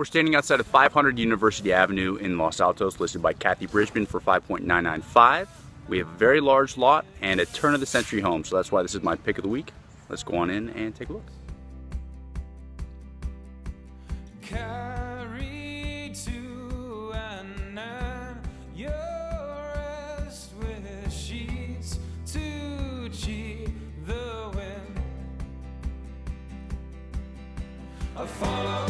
We're standing outside of 500 University Avenue in Los Altos, listed by Kathy Bridgman for 5.995. We have a very large lot and a turn of the century home, so that's why this is my pick of the week. Let's go on in and take a look. I follow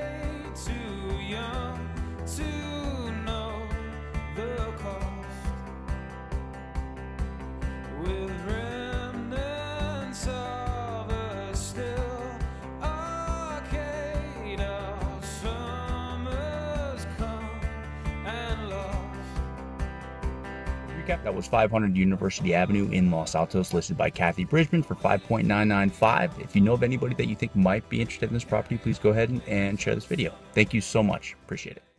recap. That was 500 University Avenue in Los Altos, listed by Kathy Bridgman for 5.995. If you know of anybody that you think might be interested in this property, please go ahead and share this video. Thank you so much. Appreciate it.